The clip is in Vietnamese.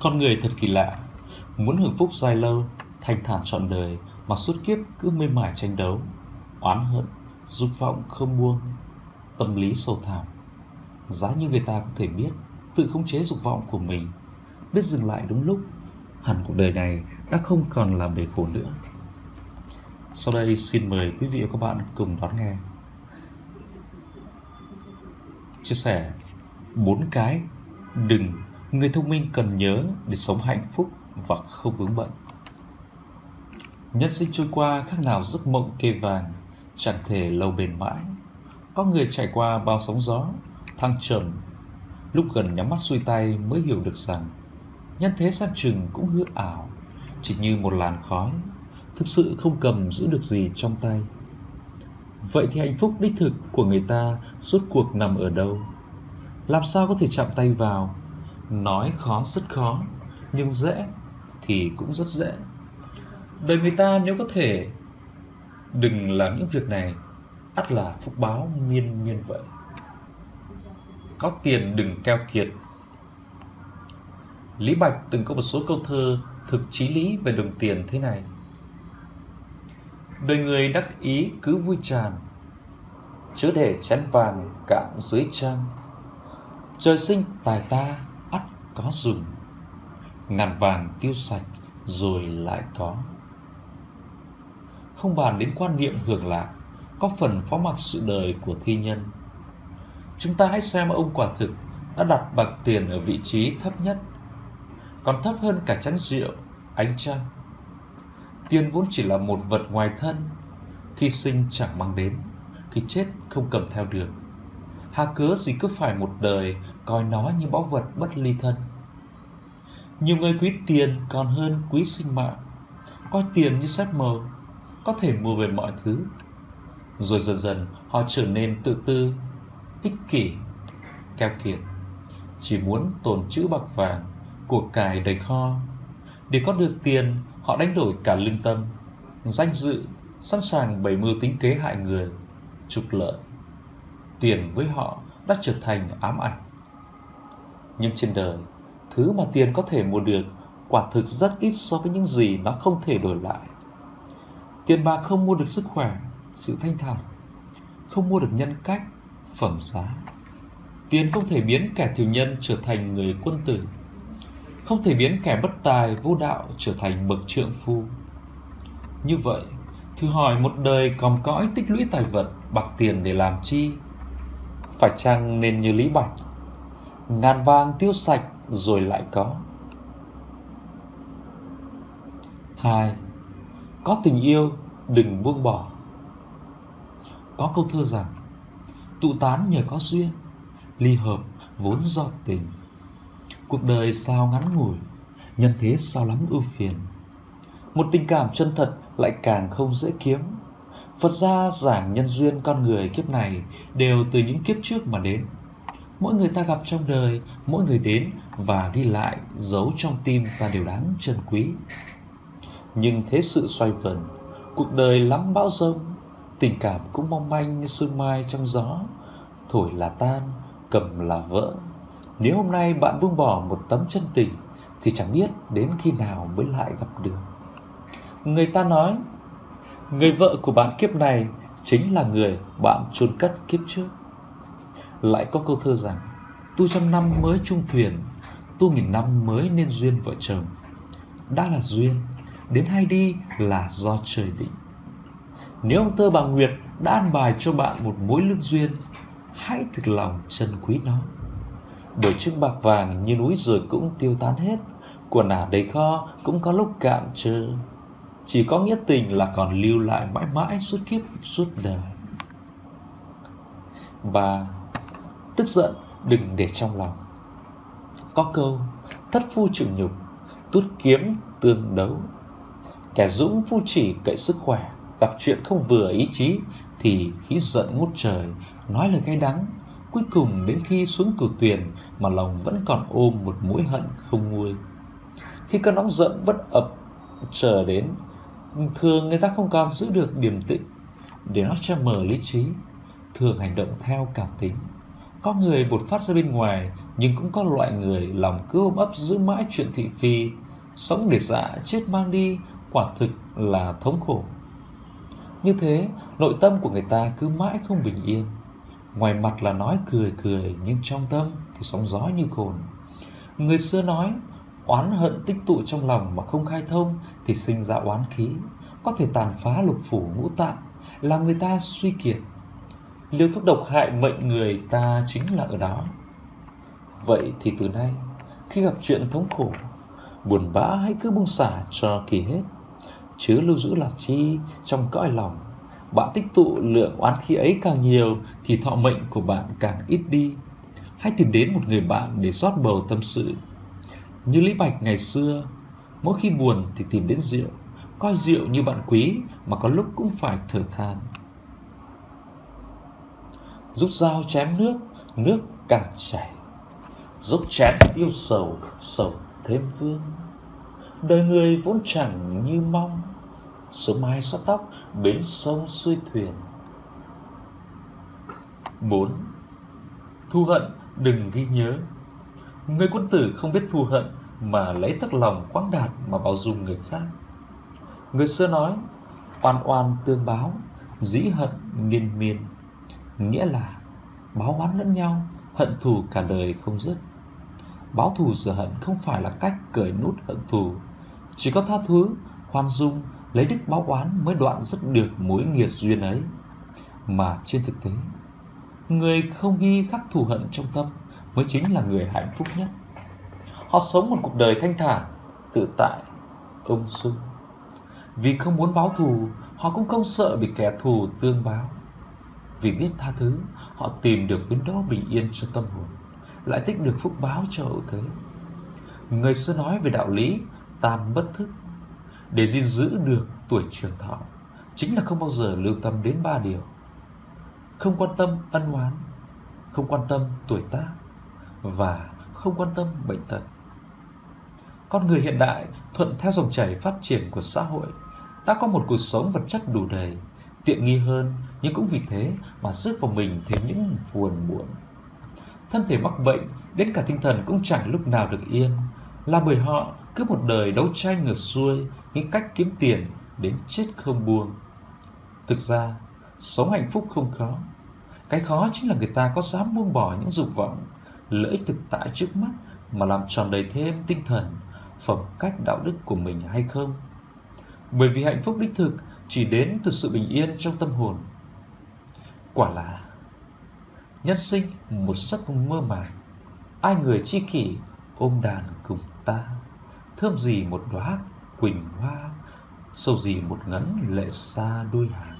Con người thật kỳ lạ, muốn hưởng phúc dài lâu, thanh thản trọn đời mà suốt kiếp cứ mê mải tranh đấu, oán hận, dục vọng không buông, tâm lý sâu thẳm. Giá như người ta có thể biết tự khống chế dục vọng của mình, biết dừng lại đúng lúc, hẳn cuộc đời này đã không còn là bể khổ nữa. Sau đây xin mời quý vị và các bạn cùng đón nghe. Chia sẻ bốn cái đừng người thông minh cần nhớ để sống hạnh phúc và không vướng bận. Nhất sinh trôi qua khác nào giấc mộng kê vàng, chẳng thể lâu bền mãi. Có người trải qua bao sóng gió, thăng trầm, lúc gần nhắm mắt xuôi tay mới hiểu được rằng nhân thế sang chừng cũng hư ảo, chỉ như một làn khói, thực sự không cầm giữ được gì trong tay. Vậy thì hạnh phúc đích thực của người ta rốt cuộc nằm ở đâu? Làm sao có thể chạm tay vào? Nói khó rất khó, nhưng dễ thì cũng rất dễ. Đời người ta nếu có thể đừng làm những việc này, ắt là phúc báo miên miên vậy. Có tiền đừng keo kiệt. Lý Bạch từng có một số câu thơ thực chí lý về đồng tiền thế này. Đời người đắc ý cứ vui tràn, chớ để chén vàng cạn dưới trăng. Trời sinh tài ta có dùng, ngàn vàng tiêu sạch rồi lại có. Không bàn đến quan niệm hưởng lạc, có phần phó mặc sự đời của thi nhân. Chúng ta hãy xem ông quả thực đã đặt bạc tiền ở vị trí thấp nhất, còn thấp hơn cả chén rượu, ánh trăng. Tiền vốn chỉ là một vật ngoài thân, khi sinh chẳng mang đến, khi chết không cầm theo được. Hà cớ gì cứ phải một đời coi nó như báu vật bất ly thân. Nhiều người quý tiền còn hơn quý sinh mạng, coi tiền như sách mờ, có thể mua về mọi thứ. Rồi dần dần họ trở nên tự tư, ích kỷ, keo kiệt, chỉ muốn tồn trữ bạc vàng, của cải đầy kho. Để có được tiền, họ đánh đổi cả lương tâm, danh dự, sẵn sàng bày mưu tính kế hại người, trục lợi. Tiền với họ đã trở thành ám ảnh. Nhưng trên đời, thứ mà tiền có thể mua được quả thực rất ít so với những gì nó không thể đổi lại. Tiền bạc không mua được sức khỏe, sự thanh thản, không mua được nhân cách, phẩm giá. Tiền không thể biến kẻ thiểu nhân trở thành người quân tử, không thể biến kẻ bất tài vô đạo trở thành bậc trượng phu. Như vậy, thử hỏi một đời còm cõi tích lũy tài vật bạc tiền để làm chi? Phải chăng nên như Lý Bạch, ngàn vàng tiêu sạch rồi lại có. hai Có tình yêu đừng buông bỏ. Có câu thơ rằng tụ tán nhờ có duyên, ly hợp vốn do tình. Cuộc đời sao ngắn ngủi, nhân thế sao lắm ưu phiền. Một tình cảm chân thật lại càng không dễ kiếm. Phật gia giảng nhân duyên con người kiếp này đều từ những kiếp trước mà đến. Mỗi người ta gặp trong đời, mỗi người đến và ghi lại giấu trong tim và đều đáng trân quý. Nhưng thế sự xoay vần, cuộc đời lắm bão rông, tình cảm cũng mong manh như sương mai trong gió, thổi là tan, cầm là vỡ. Nếu hôm nay bạn buông bỏ một tấm chân tình thì chẳng biết đến khi nào mới lại gặp được. Người ta nói, người vợ của bạn kiếp này chính là người bạn chôn cất kiếp trước. Lại có câu thơ rằng, tu trăm năm mới chung thuyền, tu nghìn năm mới nên duyên vợ chồng. Đã là duyên, đến hay đi là do trời định. Nếu ông tơ bà Nguyệt đã an bài cho bạn một mối lương duyên, hãy thực lòng trân quý nó. Bởi chiếc bạc vàng như núi rồi cũng tiêu tán hết, quần ả đầy kho cũng có lúc cạn trơ. Chỉ có nghĩa tình là còn lưu lại mãi mãi suốt kiếp suốt đời. ba tức giận đừng để trong lòng. Có câu thất phu chịu nhục, tút kiếm tương đấu. Kẻ dũng phu chỉ cậy sức khỏe, gặp chuyện không vừa ý chí thì khí giận ngút trời, nói lời cay đắng. Cuối cùng đến khi xuống cửu tuyền mà lòng vẫn còn ôm một mũi hận không nguôi. Khi cơn nóng giận bất ập trở đến, thường người ta không còn giữ được điềm tĩnh để nó che mờ lý trí, thường hành động theo cảm tính. Có người bột phát ra bên ngoài Nhưng cũng có loại người lòng cứ ôm ấp giữ mãi chuyện thị phi, sống để dạ chết mang đi, quả thực là thống khổ. Như thế, nội tâm của người ta cứ mãi không bình yên. Ngoài mặt là nói cười cười, nhưng trong tâm thì sóng gió như cồn. Người xưa nói, oán hận tích tụ trong lòng mà không khai thông thì sinh ra oán khí, có thể tàn phá lục phủ ngũ tạng, làm người ta suy kiệt. Liều thuốc độc hại mệnh người ta chính là ở đó. Vậy thì từ nay, khi gặp chuyện thống khổ, buồn bã hãy cứ buông xả cho kỳ hết. Chứ lưu giữ làm chi trong cõi lòng. Bạn tích tụ lượng oán khí ấy càng nhiều thì thọ mệnh của bạn càng ít đi. Hãy tìm đến một người bạn để rót bầu tâm sự. Như Lý Bạch ngày xưa, mỗi khi buồn thì tìm đến rượu, coi rượu như bạn quý mà có lúc cũng phải thở than. Rút dao chém nước, nước càng chảy. Dốc chén tiêu sầu, sầu thêm vương. Đời người vốn chẳng như mong, sớm mai xóa tóc bến sông xuôi thuyền. 4. Thu hận đừng ghi nhớ. Người quân tử không biết thù hận mà lấy tất lòng quang đạt mà bảo dùng người khác. Người xưa nói, oan oan tương báo, dĩ hận liên miên. Nghĩa là báo oán lẫn nhau, hận thù cả đời không dứt. Báo thù rửa hận không phải là cách cởi nút hận thù. Chỉ có tha thứ, khoan dung, lấy đức báo oán mới đoạn dứt được mối nghiệt duyên ấy. Mà trên thực tế, người không ghi khắc thù hận trong tâm mới chính là người hạnh phúc nhất. Họ sống một cuộc đời thanh thản, tự tại, ung dung. Vì không muốn báo thù, họ cũng không sợ bị kẻ thù tương báo. Vì biết tha thứ, họ tìm được bến đó bình yên cho tâm hồn, lại tích được phúc báo cho hậu thế. Người xưa nói về đạo lý tam bất thức, để gìn giữ được tuổi trường thọ, chính là không bao giờ lưu tâm đến ba điều. Không quan tâm ân oán, không quan tâm tuổi tác và không quan tâm bệnh tật. Con người hiện đại thuận theo dòng chảy phát triển của xã hội đã có một cuộc sống vật chất đủ đầy, tiện nghi hơn nhưng cũng vì thế mà rước vào mình thêm những buồn muộn. Thân thể mắc bệnh, đến cả tinh thần cũng chẳng lúc nào được yên, là bởi họ cứ một đời đấu tranh ngược xuôi những cách kiếm tiền đến chết không buông. Thực ra, sống hạnh phúc không khó. Cái khó chính là người ta có dám buông bỏ những dục vọng, lợi ích thực tại trước mắt mà làm tròn đầy thêm tinh thần, phẩm cách đạo đức của mình hay không. Bởi vì hạnh phúc đích thực chỉ đến từ sự bình yên trong tâm hồn. Quả là nhân sinh một giấc mơ màng, ai người chi kỷ ôm đàn cùng ta, thơm gì một đóa quỳnh hoa, sâu gì một ngấn lệ xa đôi hàng.